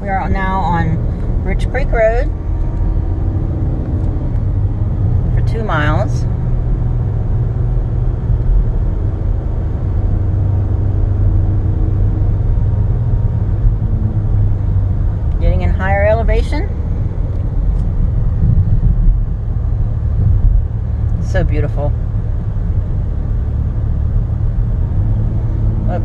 We are now on Rich Creek Road for two miles. Getting in higher elevation. So beautiful. Look.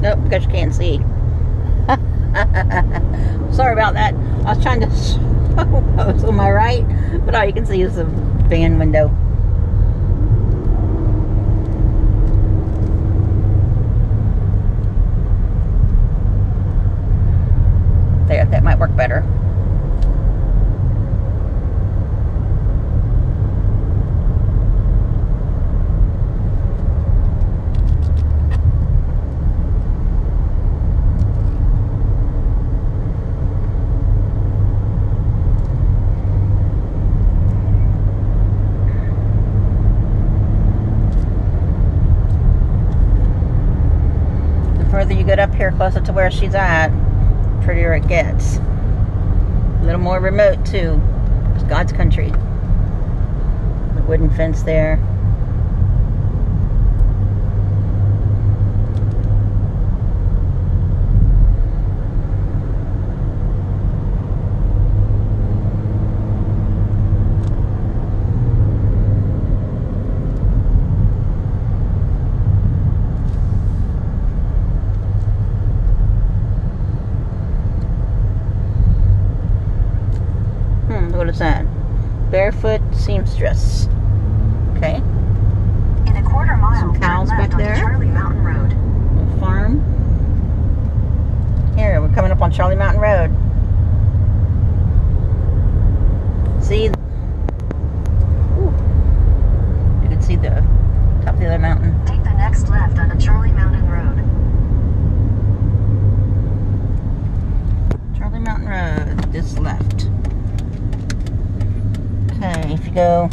Nope, because you can't see. Sorry about that. I was trying to I was on my right, all you can see the van window. There, that might work better. You get up here, closer to where she's at, prettier it gets. A little more remote too. It's God's country. The wooden fence there. Hmm, what is that? Barefoot seamstress. Okay. In a quarter mile, Some cows back there. Charlie Mountain Road. A farm. Here, we're coming up on Charlie Mountain Road. See? Ooh. You can see the top of the other mountain. Take the next left onto Charlie Mountain Road. Charlie Mountain Road, this left. Okay, if you go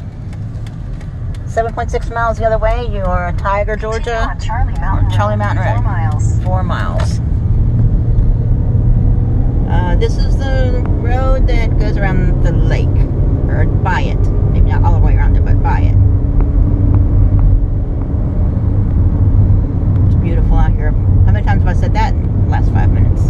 7.6 miles the other way, you are Tiger, Georgia. Charlie Mountain Charlie Mountain Road. Four miles. four miles. Uh, this is the road that goes around the lake, or by it. Maybe not all the way around it, but by it. It's beautiful out here. How many times have I said that in the last five minutes?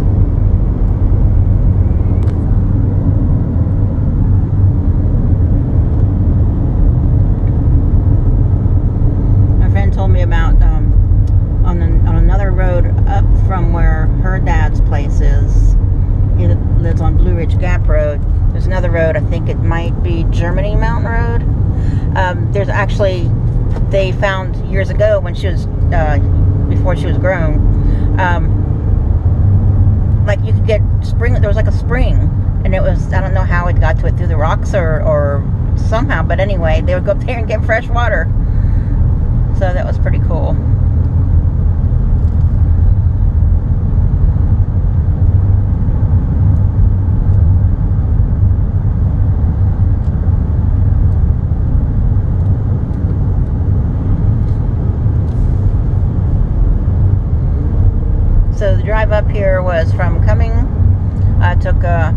My friend told me about um, on, the, on another road up from where her dad's place is. He li- lives on Blue Ridge Gap Road. There's another road. I think it might be Germany Mountain Road. Um, there's actually they found years ago when she was uh, before she was grown. Um, like you could get spring. There was like a spring, and it was I don't know how it got to it through the rocks or or somehow. But anyway, they would go up there and get fresh water. So that was pretty cool. So the drive up here was from Cumming. I took uh,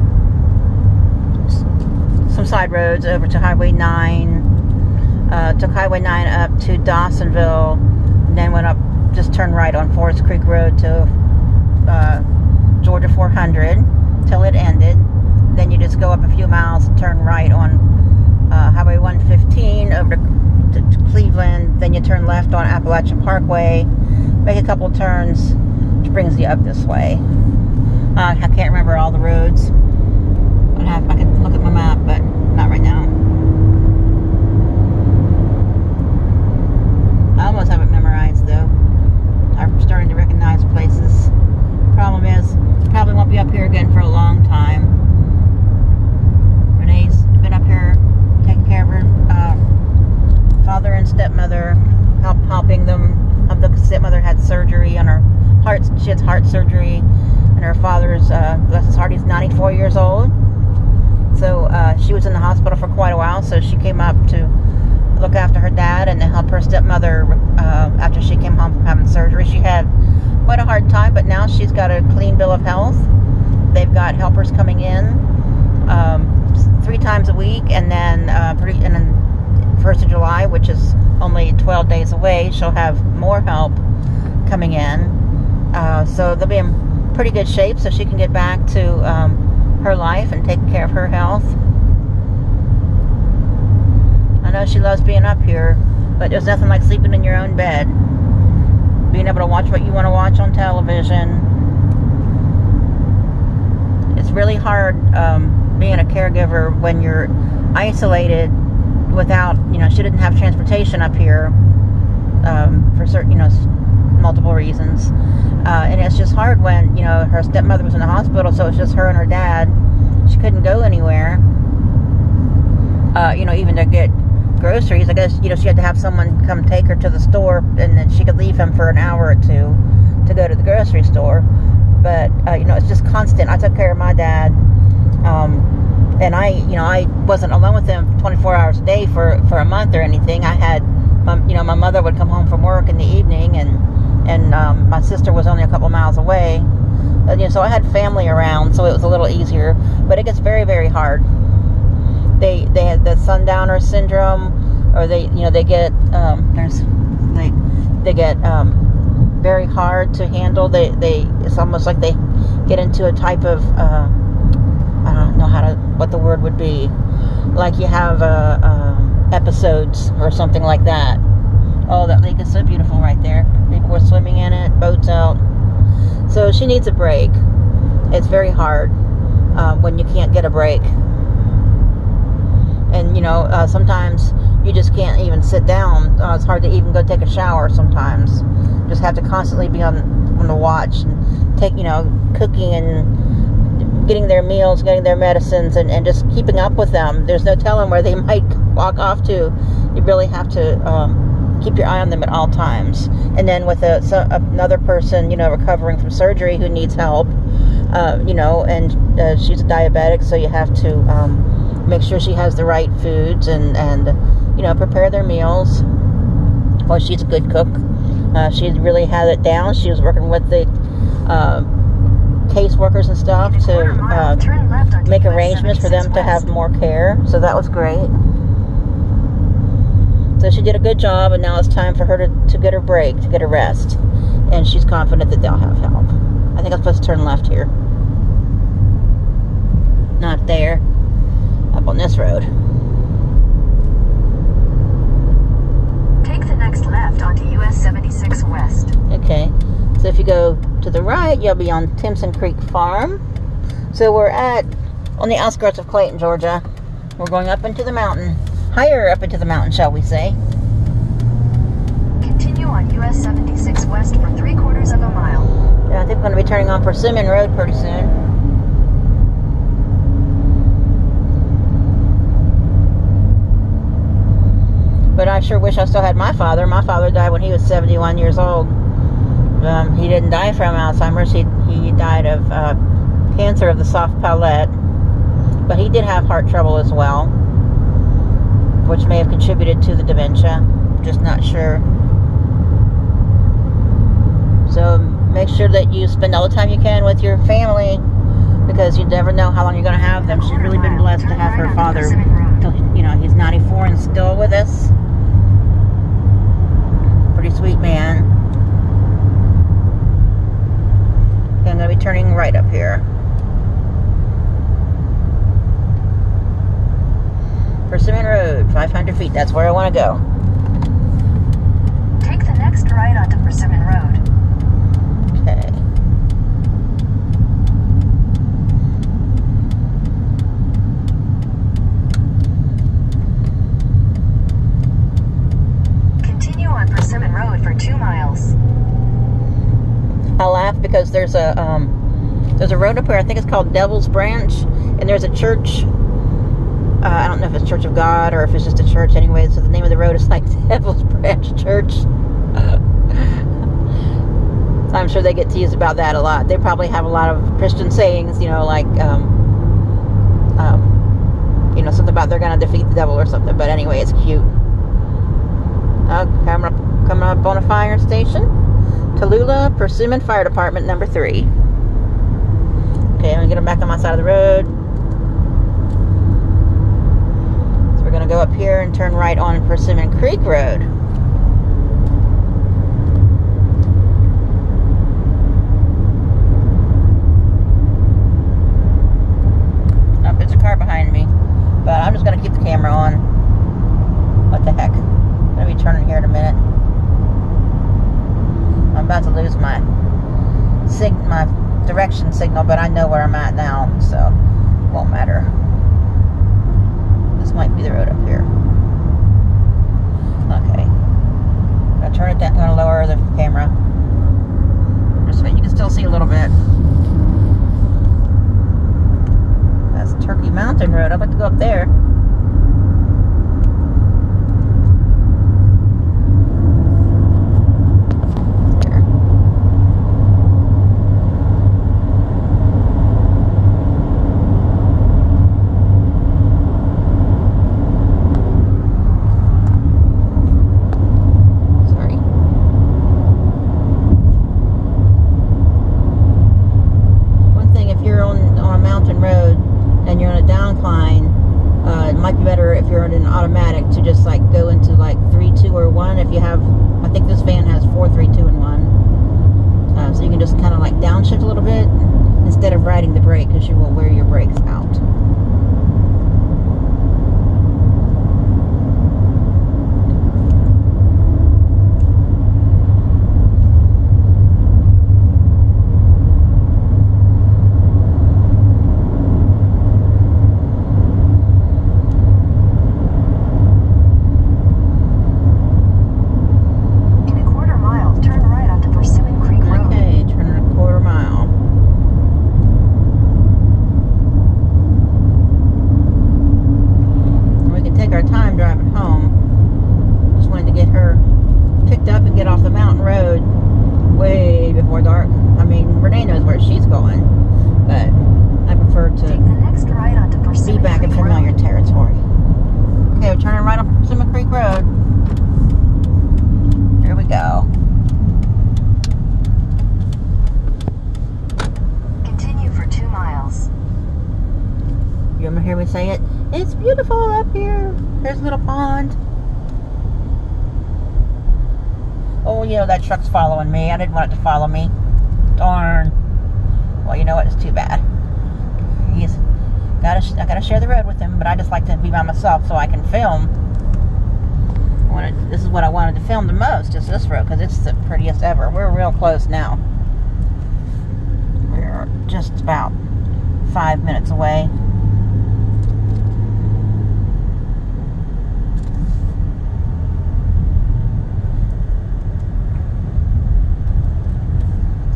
some side roads over to Highway 9. Uh, took Highway 9 up to Dawsonville. And then went up, just turned right on Forest Creek Road to uh, Georgia 400 till it ended. Then you just go up a few miles turn right on uh, Highway 115 over to, to, Cleveland. Then you turn left on Appalachian Parkway. Make a couple turns, brings you up this way. Uh, I can't remember all the roads. I have I can look at my map, but not right now. He's uh, bless his heart, he's 94 years old. So uh, she was in the hospital for quite a while. So she came up to look after her dad and to help her stepmother uh, after she came home from having surgery. She had quite a hard time, but now she's got a clean bill of health. They've got helpers coming in um, three times a week, and then uh, pretty, and then first of July, which is only 12 days away, she'll have more help coming in. Uh, so they'll be in pretty good shape, so she can get back to um, her life and take care of her health. I know she loves being up here, but there's nothing like sleeping in your own bed. Being able to watch what you want to watch on television. It's really hard um, being a caregiver when you're isolated without, you know, she didn't have transportation up here um, for certain, you know, multiple reasons. Uh, and it's just hard when, you know, her stepmother was in the hospital, so it's just her and her dad. She couldn't go anywhere, uh, you know, even to get groceries. I guess, you know, she had to have someone come take her to the store and then she could leave him for an hour or two to go to the grocery store. But, uh, you know, it's just constant. I took care of my dad. Um, and I, you know, I wasn't alone with him 24 hours a day for, for a month or anything. I had, my, you know, my mother would come home from work in the evening and, and um, my sister was only a couple miles away. And, you know, so I had family around, so it was a little easier. But it gets very, very hard they they had the sundowner syndrome, or they you know they get um, there's they they get um, very hard to handle. They they it's almost like they get into a type of uh, I don't know how to what the word would be, like you have uh, uh, episodes or something like that. Oh, that lake is so beautiful right there. People were swimming in it, boats out. So she needs a break. It's very hard uh, when you can't get a break and you know uh, sometimes you just can't even sit down. Uh, it's hard to even go take a shower sometimes. Just have to constantly be on on the watch and take you know cooking and getting their meals getting their medicines and, and just keeping up with them. There's no telling where they might walk off to. You really have to um, keep your eye on them at all times. And then with a, so another person you know recovering from surgery who needs help uh, you know and uh, she's a diabetic so you have to um, make sure she has the right foods and and you know prepare their meals. Well, she's a good cook. Uh, she really had it down. She was working with the uh, caseworkers and stuff to uh, make arrangements for them to have more care. So that was great. So she did a good job, and now it's time for her to, to get her break, to get a rest. And she's confident that they'll have help. I think I'm supposed to turn left here. Not there up on this road. Take the next left onto US 76 West. Okay, so if you go to the right, you'll be on Timpson Creek Farm. So we're at on the outskirts of Clayton, Georgia. We're going up into the mountain, higher up into the mountain, shall we say. Continue on US 76 West for three quarters of a mile. Yeah, I think we're going to be turning on Persimmon Road pretty soon. But I sure wish I still had my father. My father died when he was 71 years old. Um, he didn't die from Alzheimer's. He, he died of uh, cancer of the soft palate. But he did have heart trouble as well, which may have contributed to the dementia. Just not sure. So make sure that you spend all the time you can with your family because you never know how long you're going to have them. She's really been blessed to have her father. You know, he's 94 and still with us sweet man. Okay, I'm going to be turning right up here. Persimmon Road, 500 feet. That's where I want to go. Take the next right onto Persimmon Road. Okay. Continue on Persimmon Road for two miles. I laugh because there's a um, there's a road up here. I think it's called Devil's Branch, and there's a church. Uh, I don't know if it's Church of God or if it's just a church. Anyway, so the name of the road is like Devil's Branch Church. I'm sure they get teased about that a lot. They probably have a lot of Christian sayings, you know, like, um, um, you know, something about they're going to defeat the devil or something. But anyway, it's cute. Uh, coming up, coming up on a fire station. Tallulah Persimmon Fire Department number three. Okay, I'm gonna get them back on my side of the road. So we're gonna go up here and turn right on Persimmon Creek Road. Oh, there's a car behind me. But I'm just gonna keep the camera on. What the heck? I'm gonna be turning here in a minute. I'm about to lose my sig my direction signal, but I know where I'm at now, so won't matter. This might be the road up here. Okay. I'm gonna turn it down, gonna lower the camera. Just so you can still see a little bit. That's Turkey Mountain Road. I'd like to go up. There. Sorry. One thing, if you're on, on a mountain road and you're on a downcline, uh, it might be better if you're in an automatic to just like go into like three, two, or one. If you have, I think this van has four, three, two, and one. Uh, so you can just kind of like downshift a little bit instead of riding the brake because you will wear your brakes out. In a quarter mile, turn right onto Persimmon Creek Road. Okay, turning a quarter mile. And we can take our time driving home. Just wanted to get her picked up and get off the mountain road way before dark. I mean, Renee knows where she's going, but I prefer Take to the next right onto be Persimmon back in Creek familiar Road. territory. Okay, we're turning right on Persimmon Creek Road. Here we go. Continue for two miles. Me say it? It's beautiful up here. There's a little pond. Oh, you know, that truck's following me. I didn't want it to follow me. Darn. Well, you know what? It's too bad. He's gotta, I gotta share the road with him, but I just like to be by myself so I can film. I wanted, this is what I wanted to film the most, is this road, because it's the prettiest ever. We're real close now. We're just about five minutes away.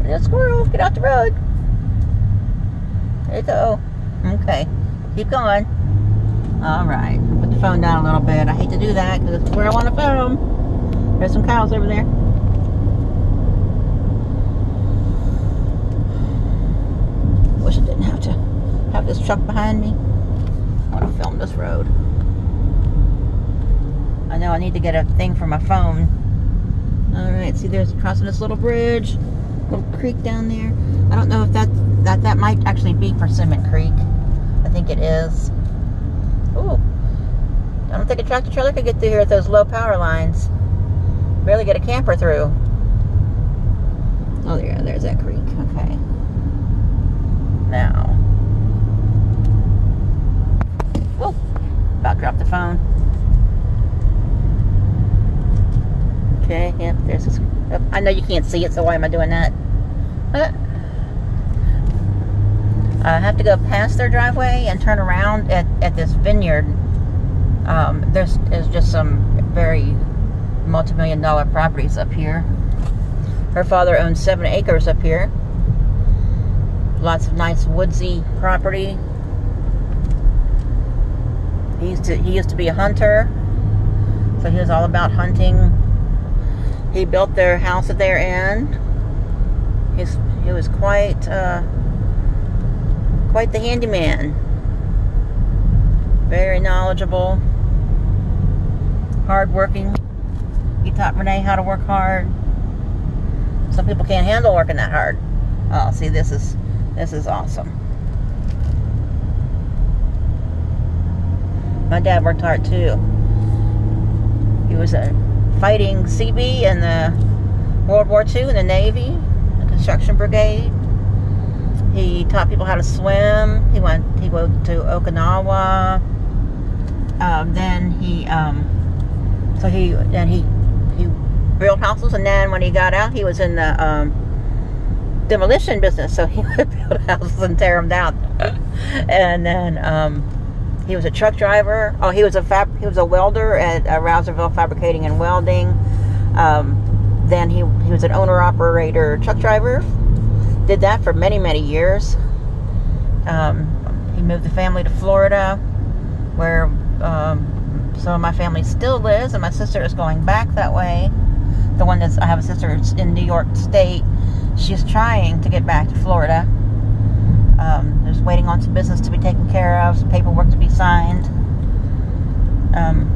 There's a squirrel. Get off the road. There you go. Okay. Keep going. All right. Put the phone down a little bit. I hate to do that because it's where I want to film. There's some cows over there. Wish I didn't have to have this truck behind me. I want to film this road. I know I need to get a thing for my phone. All right. See, there's crossing this little bridge little creek down there. I don't know if that that that might actually be Persimmon Creek. I think it is. Ooh. I don't think a tractor trailer could get through here with those low power lines. Barely get a camper through. Oh, yeah, there's that creek. Okay. Now. Whoa. About dropped the phone. Okay, yep, there's this. Yep, I know you can't see it, so why am I doing that? I have to go past their driveway and turn around at, at this vineyard. Um, there's, there's just some very multi-million dollar properties up here. Her father owns seven acres up here. Lots of nice woodsy property. He used to he used to be a hunter, so he was all about hunting. He built their house that they're in. He's he was quite uh, quite the handyman. Very knowledgeable, hardworking. He taught Renee how to work hard. Some people can't handle working that hard. Oh, see, this is this is awesome. My dad worked hard too. He was a fighting CB in the World War II in the Navy, construction brigade. He taught people how to swim. He went he went to Okinawa. Um, then he um, so he then he he built houses, and then when he got out, he was in the um, demolition business. So he would build houses and tear them down. and then um, he was a truck driver. Oh, he was a fab. He was a welder at uh, Rouserville Fabricating and Welding. Um, then he he was an owner operator truck driver. Did that for many many years. Um, he moved the family to Florida, where um, some of my family still lives, and my sister is going back that way. The one that's I have a sister in New York State. She's trying to get back to Florida. Um, waiting on some business to be taken care of, some paperwork to be signed. Um,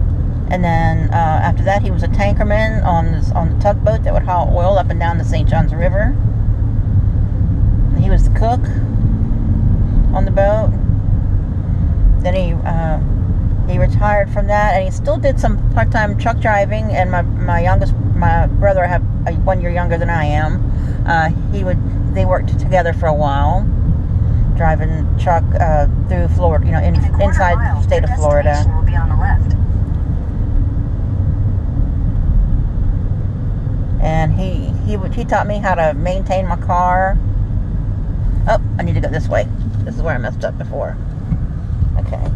and then uh, after that, he was a tankerman on this, on the tugboat that would haul oil up and down the St. Johns River. He was the cook on the boat. Then he uh, he retired from that, and he still did some part-time truck driving. And my my youngest my brother, I have uh, one year younger than I am. Uh, he would they worked together for a while, driving truck uh, through Florida, you know, in, In inside mile, the state of Florida. destination will be on the left. And he he he taught me how to maintain my car. Oh, I need to go this way. This is where I messed up before. Okay.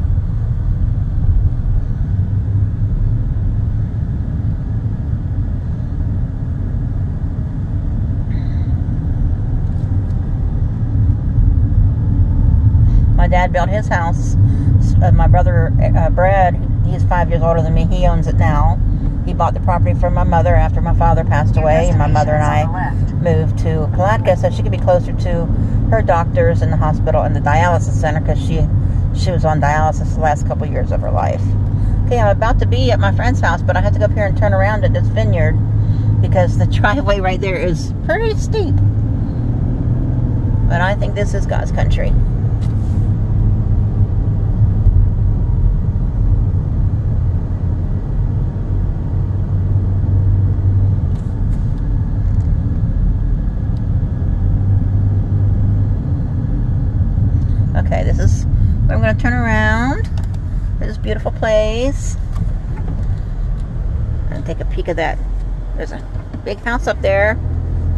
My dad built his house. Uh, my brother uh, Brad, he's five years older than me. He owns it now. He bought the property from my mother after my father passed away, and my mother and I is on the moved to Palatka so she could be closer to her doctors and the hospital and the dialysis center because she she was on dialysis the last couple years of her life. Okay, I'm about to be at my friend's house, but I have to go up here and turn around at this vineyard because the driveway right there is pretty steep. But I think this is God's country. Okay, this is where I'm going to turn around. This beautiful place. And take a peek of that. There's a big house up there.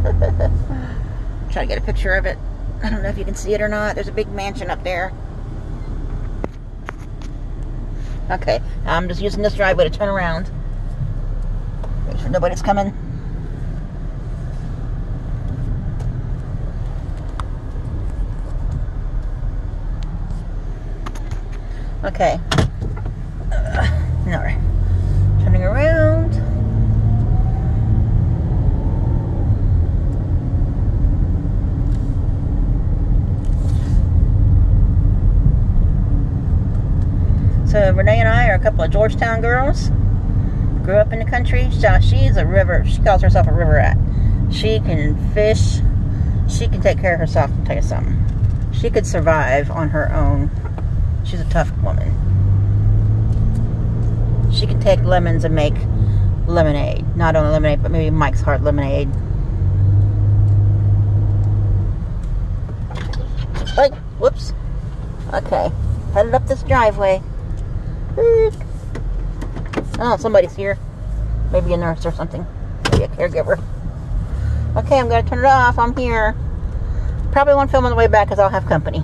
Try to get a picture of it. I don't know if you can see it or not. There's a big mansion up there. Okay, I'm just using this driveway to turn around. Make sure nobody's coming. Okay. Uh, right. Turning around. So Renee and I are a couple of Georgetown girls. Grew up in the country. She's a river. She calls herself a river rat. She can fish. She can take care of herself. I'll tell you something. She could survive on her own. She's a tough woman. She can take lemons and make lemonade. Not only lemonade, but maybe Mike's Hard lemonade. Like, whoops. Okay. Headed up this driveway. Oh, somebody's here. Maybe a nurse or something. Maybe a caregiver. Okay, I'm going to turn it off. I'm here. Probably won't film on the way back because I'll have company.